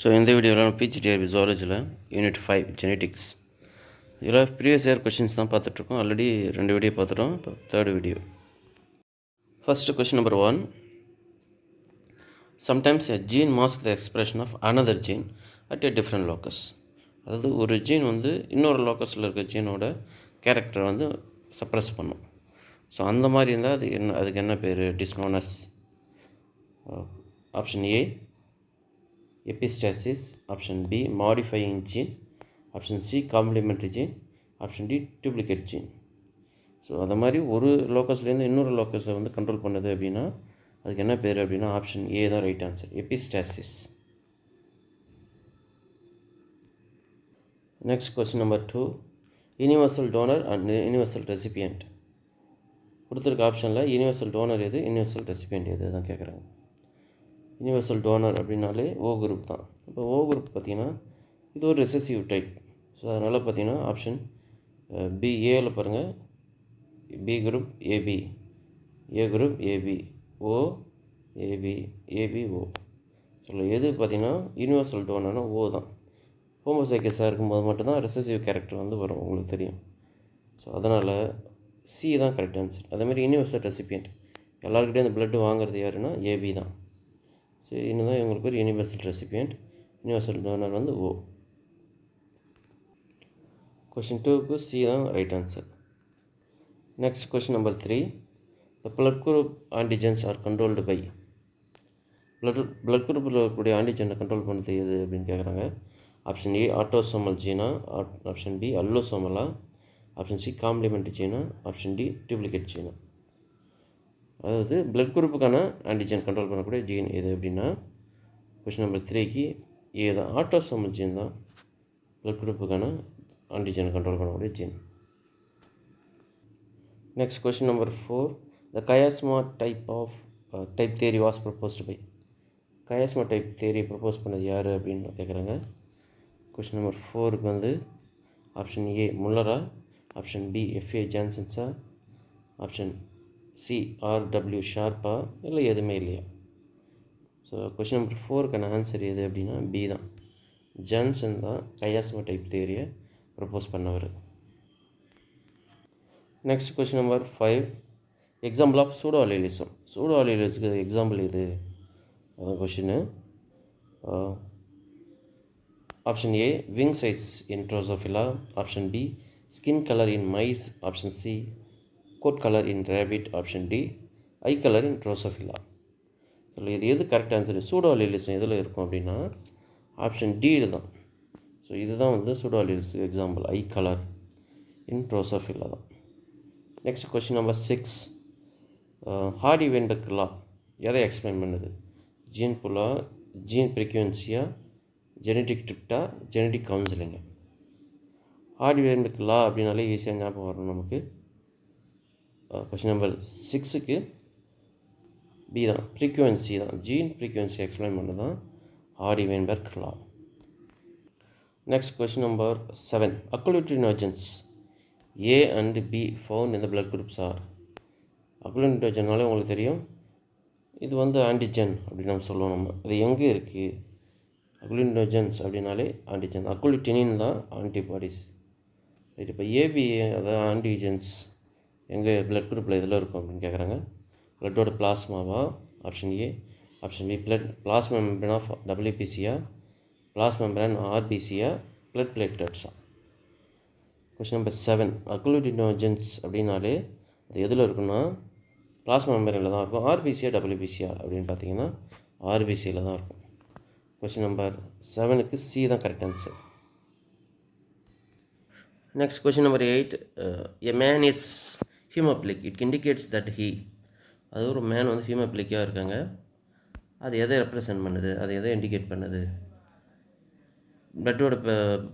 So இந்த வீடியோவில் PGTRB ஜுவாலஜியில் யூனிட் ஃபைவ் ஜெனெட்டிக்ஸ் இதில் ப்ரீவியஸ் இயர் கொஷின்ஸ் தான் பார்த்துட்ருக்கோம். ஆல்ரெடி ரெண்டு வீடியோ பார்த்துட்டோம். இப்போ third video first question number one sometimes a gene mask the expression of another gene at a different locus அதாவது ஒரு ஜீன் வந்து இன்னொரு லோக்கஸில் இருக்க ஜீனோட கேரக்டரை வந்து சப்ரஸ் பண்ணும். ஸோ அந்த மாதிரி இருந்தால் அது என்ன அதுக்கு என்ன பேர்? It is known as option A epistasis option B modifying gene option C complementary gene option D duplicate gene so அதை மாதிரி ஒரு லோக்கஸ்லேருந்து இன்னொரு லோக்கஸை வந்து கண்ட்ரோல் பண்ணுது அப்படின்னா அதுக்கு என்ன பேர் அப்படின்னா ஆப்ஷன் ஏ தான் right answer epistasis next question number two universal donor and universal recipient கொடுத்துருக்க ஆப்ஷனில் யூனிவர்சல் டோனர் எது யூனிவர்சல் ரெசிபியன்ட் எது தான் கேட்குறாங்க யூனிவர்சல் டோனர் அப்படின்னாலே ஓ குரூப் தான். இப்போ ஓ குரூப் பார்த்திங்கன்னா இது ஒரு ரெசசிவ் டைப் ஸோ அதனால் பார்த்தீங்கன்னா ஆப்ஷன் பி ஏல பாருங்கள் B group AB A group AB O AB AB O so எது பார்த்திங்கன்னா யூனிவர்சல் டோனர்னா ஓ தான். ஹோமோசைக்கஸாக இருக்கும்போது மட்டும்தான் ரெசசிவ் கேரக்டர் வந்து வரும் உங்களுக்கு தெரியும். ஸோ அதனால் சி தான் கரெக்ட் ஆன்சர் அதேமாதிரி யூனிவர்சல் ரெசிபியன்ட் எல்லாருக்கிட்டே அந்த பிளட்டு வாங்குறது யாருன்னா ஏபி தான். சரி இன்னும் தான் இவங்களுக்கு பேர் யூனிவர்சல் ரெசிபியன்ட் யூனிவர்சல் டோனர் வந்து ஓ. கொஷின் டூக்கு சி தான் right answer next question number three the blood group antigens are controlled by blood blood குரூப்பில் இருக்கக்கூடிய ஆன்டிஜெனை கண்ட்ரோல் பண்ணுறது எது அப்படின்னு கேட்குறாங்க ஆப்ஷன் ஏ ஆட்டோசோமல் ஜீனா ஆப்ஷன் பி அல்லோசோமலா ஆப்ஷன் சி காம்ப்ளிமெண்ட் ஜீனா ஆப்ஷன் டி டூப்ளிகேட் ஜீனா அதாவது பிளட் குரூப்புக்கான ஆன்டிஜன் கண்ட்ரோல் பண்ணக்கூடிய ஜீன் எது அப்படின்னா கொஷின் நம்பர் த்ரீக்கு ஏ தான் ஆட்டோசோமல் ஜீன் தான் பிளட் குரூப்புக்கான ஆன்டிஜன் கண்ட்ரோல் பண்ணக்கூடிய gene next question number four the chiasma type of type theory was proposed by chiasma type theory propose பண்ணது யார் அப்படின்னு கேட்குறாங்க கொஷின் நம்பர் ஃபோருக்கு வந்து ஆப்ஷன் ஏ முல்லரா ஆப்ஷன் பி எஃப்ஏ ஜான்சன்ஸா ஆப்ஷன் சிஆர்டபிள்யூ ஷார்ப்பா இல்லை எதுவுமே இல்லையா? ஸோ கொஷின் நம்பர் ஃபோருக்கான ஆன்சர் எது அப்படின்னா பி தான். ஜான்சன் தான் கையாஸ்மா டைப் தேரியை ப்ரப்போஸ் பண்ணவர். Next question number five example of pseudo allelism pseudo அலியலிஸ்க்கு example இது அதான் question option A wing size in Drosophila option B skin colour in mice option C coat colour in rabbit option D eye colour in Drosophila. So இது எது correct answer pseudo எதில் இருக்கும் அப்படின்னா option D தான். So இதுதான் வந்து pseudo example eye colour in Drosophila தான். Next question number six Hardy Weinberg எதை எக்ஸ்பிளைன் பண்ணுது? ஜீன் புலா ஜீன் ஃப்ரீக்வன்சியா ஜெனட்டிக் ட்ரிப்டா ஜெனட்டிக் கவுன்சிலிங்கு ஹார்டி வெண்டக் அப்படின்னாலே ஈஸியாக ஞாபகம் வரும் நமக்கு. கொஷின் நம்பர் சிக்ஸுக்கு பி தான். ஃப்ரீக்குவென்சி தான். ஜீன் ஃப்ரீக்குவென்சி எக்ஸ்பிளைன் பண்ணது தான் Hardy Weinberg law next question number seven agglutinogens A and B found இந்த பிளட் குரூப்ஸ் ஆர் அக்குலூட்ரினோஜன்னாலே உங்களுக்கு தெரியும். இது வந்து ஆன்டிஜென் அப்படின்னு நம்ம சொல்லுவோம் நம்ம. அது எங்கே இருக்குது அக்குலின்டோஜன்ஸ் அப்படின்னாலே ஆன்டிஜென் அக்குலிட்டினின் தான் ஆன்டிபாடிஸ் ரைட் இப்போ ஏபிஏ அதாவது ஆன்டிஜென்ஸ் எங்கள் பிளட் குரூப்பில் இதில் இருக்கும் அப்படின்னு கேட்குறாங்க பிளட்டோட பிளாஸ்மாவா option A option B blood plasma membrane of டபிள்யூபிசியா plasma membrane ஆர்பிசியா பிளட் பிளேட்லெட்ஸா கொஷின் நம்பர் செவன் அக்ளூடினோஜென்ஸ் அப்படின்னாலே அது எதில் இருக்குன்னா பிளாஸ்மா மெம்பரில் தான் இருக்கும். ஆர்பிசியா டபிள்யூபிசியா அப்படின்னு பார்த்தீங்கன்னா ஆர்பிசியில் தான் இருக்கும். கொஸ்டின் நம்பர் செவனுக்கு சி தான் correct answer next question number eight a man is haemophilic it indicates that he அது ஒரு மேன் வந்து ஹீமோப்ளிக்காக இருக்காங்க. அது எதை ரெப்ரசன்ட் பண்ணுது? அது எதை இண்டிகேட் பண்ணுது? பிளட்டோட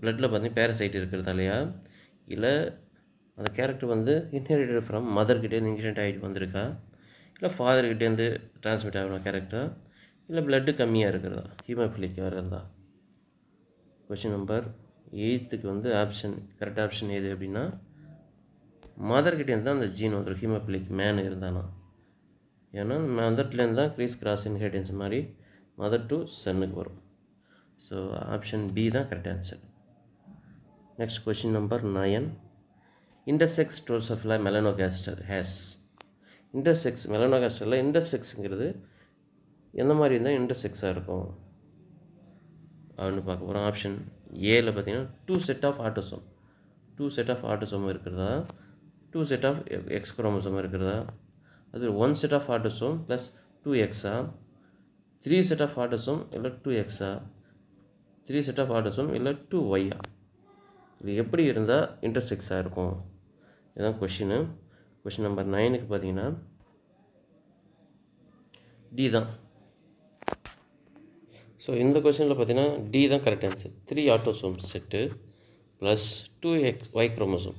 பிளட்டில் பார்த்தீங்கன்னா பேரசைட் இருக்கிறதாலையா இல்லை அந்த கேரக்டர் வந்து இன்ஹெரிட்டட் ஃப்ரம் மதர்கிட்டேருந்து இன்ஹெரிட் ஆகிட்டு வந்திருக்கா? இல்லை ஃபாதர்கிட்டேருந்து டிரான்ஸ்மிட் ஆகணும் கேரக்டராக இல்லை பிளட்டு கம்மியாக இருக்கிறதா? ஹீமோஃபிலிக்காக இருந்தா? கொஷின் நம்பர் எயித்துக்கு வந்து ஆப்ஷன் கரெக்ட் ஆப்ஷன் எது அப்படின்னா மதர்கிட்டேருந்து தான் அந்த ஜீன் வந்துடும் ஹீமோஃபிலிக் மேன் இருந்தானா? ஏன்னா மதர்லேருந்து தான் க்ரீஸ் கிராஸ் இன்ஹெரிடன்ஸ் மாதிரி மதர் டு சன்னுக்கு வரும். ஸோ ஆப்ஷன் பி தான் correct answer next question number nine intersex Drosophila melanogaster has intersex மெலனோகேஸ்டரில் இன்டர்செக்ஸுங்கிறது எந்த மாதிரி இருந்தால் இன்டர்செக்ஸாக இருக்கும்? அப்படின்னு பார்க்க போகிறோம் ஆப்ஷன் ஏல பார்த்தீங்கன்னா two set of autosome two set of autosome இருக்கிறதா? Two set of X chromosome இருக்கிறதா? அது one set of autosome plus two exa three set of autosome இல்லை டூ எக்ஸா த்ரீ செட் ஆஃப் ஆட்டோசோம் இல்லை டூ ஒய்யா இது எப்படி இருந்தால் இன்டர்செக்ஸாக இருக்கும்? இதுதான் கொஷினு கொஷின் நம்பர் நைனுக்கு பார்த்தீங்கன்னா டி தான். ஸோ இந்த கொஷினில் பார்த்தீங்கன்னா டி தான் correct answer three autosome set plus two X Y chromosome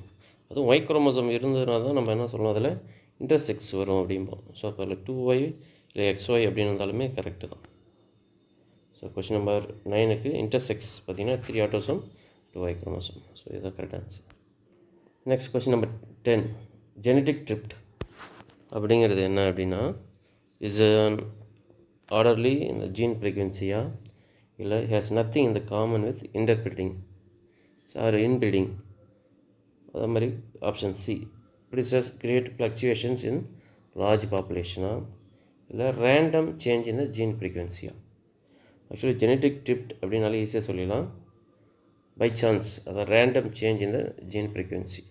அதுவும் ஒய் குரோமோசோம் இருந்ததுனால தான் நம்ம என்ன சொல்லணும் அதில் இன்டர்செக்ஸ் வரும் அப்படிம்போம். ஸோ அப்போ அதில் டூ ஒய் இல்லை எக்ஸ் ஒய் அப்படின்னு இருந்தாலுமே கரெக்டு தான். ஸோ கொஷின் நம்பர் நைனுக்கு இன்டர்செக்ஸ் பார்த்தீங்கன்னா three autosome two Y chromosome. So இதுதான் correct answer next question number ten genetic drift அப்படிங்கிறது என்ன அப்படின்னா இஸ் ஆர்டர்லி இந்த ஜீன் ஃப்ரீக்வன்சியா இல்லை ஹேஸ் நத்திங் இந்த common with interbreeding or inbreeding அதே மாதிரி option C process create fluctuations in large பாப்புலேஷனா இல்லை random change in the gene ஃப்ரீக்வன்சியா actually genetic drift அப்படின்னாலே ஈஸியாக சொல்லிடலாம். பை சான்ஸ் அதான் random change in the gene frequency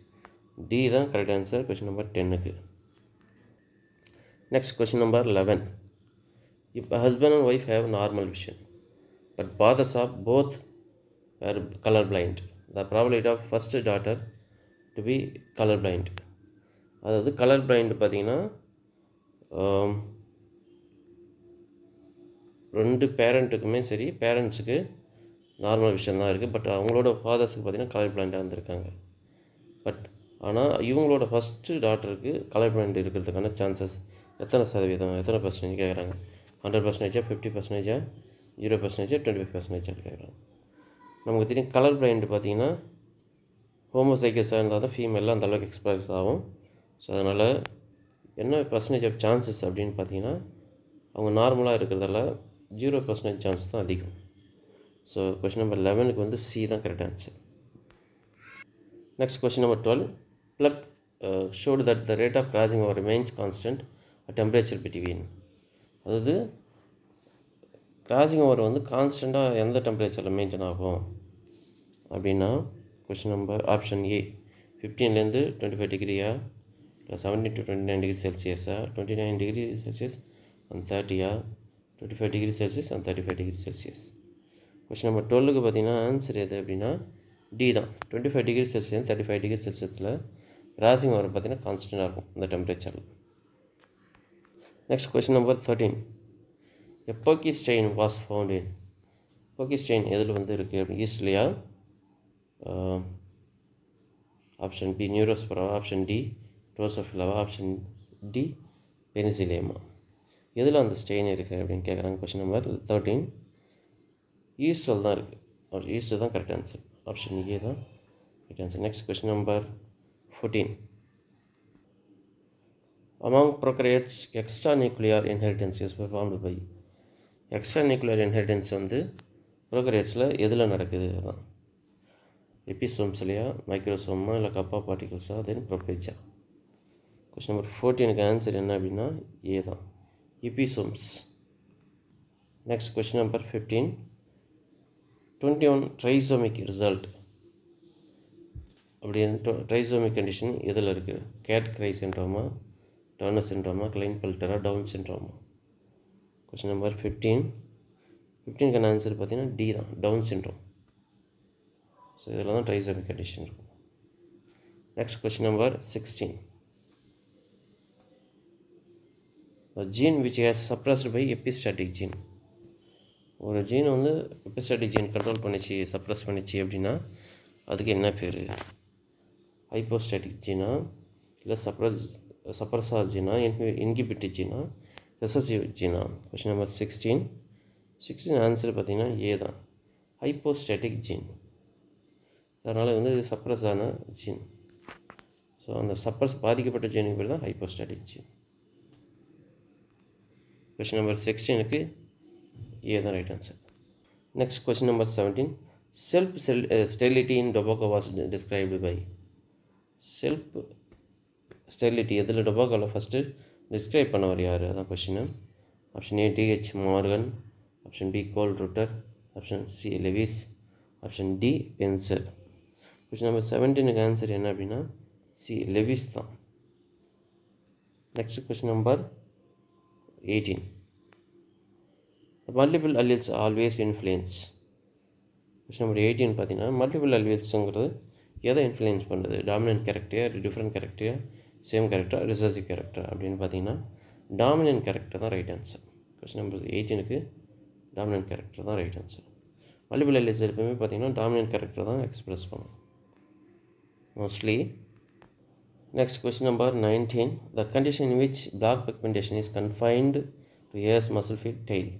D தான் correct answer question number டென்னுக்கு next question number eleven இப்போ husband and wife have normal vision but fathers of both are colour blind the probability of first daughter to be colour blind அதாவது colour blind பார்த்தீங்கன்னா ரெண்டு பேரண்ட்டுக்குமே சரி பேரண்ட்ஸுக்கு normal விஷயம் தான் இருக்குது. பட் அவங்களோட ஃபாதர்ஸுக்கு பார்த்தீங்கன்னா கலர் பிளைண்டாக வந்திருக்காங்க பட் ஆனால் இவங்களோட ஃபஸ்ட்டு டாக்டருக்கு கலர் பிளைண்ட் இருக்கிறதுக்கான சான்சஸ் எத்தனை சதவீதம் எத்தனை பர்சன்டேஜ் கேட்குறாங்க? ஹண்ட்ரட் பர்சன்டேஜா ஃபிஃப்டி பர்சன்டேஜா ஜீரோ பர்சன்டேஜா டுவெண்ட்டி ஃபைவ் பர்சன்டேஜாக கேட்குறாங்க. நமக்கு தெரியும் கலர் பிளைண்ட் பார்த்திங்கன்னா ஹோமோசைக்கஸாக இருந்தால் தான் ஃபீமேலில் அந்த அளவுக்கு எக்ஸ்பிரஸ் ஆகும். ஸோ அதனால் என்ன பர்சன்டேஜ் ஆஃப் சான்சஸ் அப்படின்னு பார்த்தீங்கன்னா அவங்க நார்மலாக இருக்கிறதால ஜீரோ பர்சன்டேஜ் சான்ஸ் தான் அதிகம். ஸோ கொஷின் நம்பர் லெவனுக்கு வந்து சி தான் correct answer next question number twelve Plough showed that the rate of crossing over remains constant temperature between அதாவது கிராசிங் ஓவர் வந்து கான்ஸ்டண்ட்டாக எந்த டெம்பரேச்சரில் மெயின்டைன் ஆகும்? அப்படின்னா கொஷின் நம்பர் ஆப்ஷன் ஏ ஃபிஃப்டீன்லேருந்து டுவெண்ட்டி ஃபைவ் டிகிரியா இல்லை seventeen to twenty nine degree செல்சியஸா twenty nine degree Celsius and தேர்ட்டியா twenty five degree Celsius and thirty five degree Celsius question number டுவெல்லுக்கு பார்த்தீங்கன்னா ஆன்சர் எது அப்படின்னா டி தான். Twenty five degree Celsius thirty five degree செல்சியஸில் ராசிங் வரும் பார்த்தீங்கன்னா கான்ஸ்டண்ட்டாக இருக்கும் இந்த டெம்பரேச்சரில் next question number thirteen poky strain was found in poky strain எதில் வந்து இருக்குது அப்படி ஈஸ்ட்லியா option B Neurospora option D ட்ரோசோஃபிலாவா option D பெனிசிலேமா எதில் அந்த ஸ்டெயின் இருக்குது அப்படின்னு கேட்குறாங்க கொஷின் நம்பர் தேர்ட்டீன் ஈஸ்டில் தான் இருக்குது ஈஸ்ட் தான் கரெக்ட் ஆன்சர் ஆப்ஷன் ஏ தான் correct answer next question number fourteen among procreates extra nuclear inheritance is performed by. Extra nuclear inheritance வந்து ப்ரோக்ரேட்ஸில் எதில் நடக்குது? அதான். எபிசோம்ஸ்லையா மைக்ரோசோமா இல்லை கப்பா பார்ட்டிகல்ஸா தென் ப்ரொபேச்சா கொஸ்டின் நம்பர் ஃபோர்டீனுக்கு ஆன்சர் என்ன அப்படின்னா ஏ தான். Episomes next question number fifteen twenty one trisomic result அப்படின்னு ட்ரைசோமிக் கண்டிஷன் எதில் இருக்குது கேட் கிரை சென்ட்ரோமா டர்னர் சென்ட்ரோமா கிளைன் பல்டரா டவுன் சென்ட்ரோமா கொஸ்டின் நம்பர் ஃபிஃப்டீன் ஃபிஃப்டீனுக்கான ஆன்சர் பார்த்தீங்கன்னா டி தான். டவுன் சென்ட்ரோம் ஸோ இதில் தான் ட்ரைசோமிக் கண்டிஷன் இருக்கும். Next question number sixteen the gene which has suppressed by epistatic gene ஒரு ஜீன் வந்து எபிஸ்டாட்டிக் ஜீன் கண்ட்ரோல் பண்ணிச்சு சப்ரஸ் பண்ணிச்சு அப்படின்னா அதுக்கு என்ன பேர்? ஹைப்போஸ்டாட்டிக் ஜீனா இல்லை சப்ரஸ் சப்ரஸா ஜீனா இன்ஹி இன்கிபிட்டிக் ஜீனா recessive Jeena question number sixteen sixteen answer பார்த்தீங்கன்னா ஏ தான். ஹைப்போஸ்டாட்டிக் ஜீன் அதனால் வந்து இது சப்ரஸ் ஆன ஜீன் ஸோ அந்த சப்ரஸ் பாதிக்கப்பட்ட ஜீனுக்கு பேர் தான் ஹைப்போஸ்டாட்டிக் ஜீன் கொஷின் நம்பர் சிக்ஸ்டீனுக்கு ஏ தான் right answer next question number seventeen self cell sterility in tobacco was described by self sterility எதில் டொபாக்கோவில் ஃபஸ்ட்டு டிஸ்கிரைப் பண்ணவர் யார்? அதான் question option A DH Morgan option B Kolreuter option C Lewis option D Spencer question number செவன்டீனுக்கு answer என்ன அப்படின்னா C Lewis தான். Next question number eighteen multiple alleles always influence question number eighteen பார்த்தீங்கன்னா multiple அல்லியல்ஸுங்கிறது எதை influence பண்ணுறது dominant character different character same character recessive character அப்படின்னு பார்த்தீங்கன்னா dominant character தான் ரைட் ஆன்சர் கொஸ்டின் நம்பர் எயிட்டீனுக்கு டாமினன்ட் கேரக்டர் தான் ரைட் ஆன்சர் மல்டிபிள் எல்எஸ் எப்பவுமே பார்த்தீங்கன்னா டாமினன்ட் கேரக்டர் தான் எக்ஸ்பிரஸ் பண்ணும். Mostly next question number nineteen the condition in which black pigmentation is confined to ears muzzle feet tail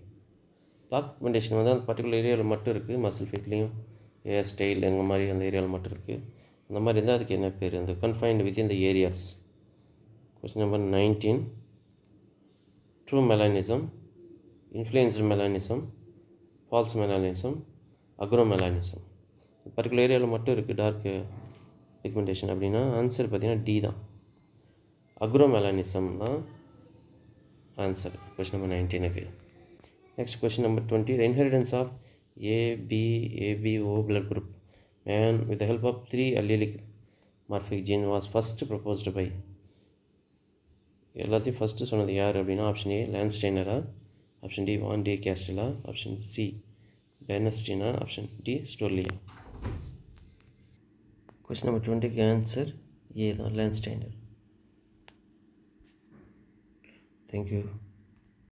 black pigmentation வந்து அந்த particular ஏரியாவில் மட்டும் இருக்குது மசில் ஃபீட்லேயும் ஏர் ஸ்டைல் எங்கள் மாதிரி அந்த ஏரியாவில் மட்டும் இருக்குது அந்த மாதிரி இருந்தால் அதுக்கு என்ன பேர்? அந்த confined within the areas question number nineteen true melanism influenced melanism false melanism acro melanism particular ஏரியாவில் மட்டும் இருக்குது டார்க்கு பிக்மெண்டேஷன் அப்படின்னா ஆன்சர் பார்த்தீங்கன்னா டி தான். அக்ரோமெலானிசம் தான் answer question number நைன்டீனுக்கு next question number twenty the inheritance of AB ABO blood group man with help of three allelic morphic gene was first proposed by எல்லாத்தையும் first சொன்னது யார் அப்படின்னா option A லேண்ட்ஸ்டைனரா option D van de கேஸ்டலா option C பேனஸ்டினா option D ஸ்டோர்லியா question number டுவெண்ட்டிக்கு answer A தான் லேண்ட்ஸ்டைனர் தேங்க்யூ